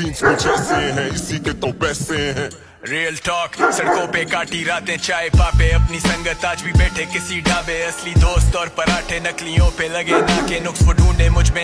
scenes कुछ ऐसे हैं इसी के तो पैसे हैं रियल टॉक सड़कों पे काटी रातें, चाय पापे, अपनी संगत आज भी बैठे किसी ढाबे, असली दोस्त और पराठे नकलियों पे लगे नाके नुक्स वो ढूंढे मुझमें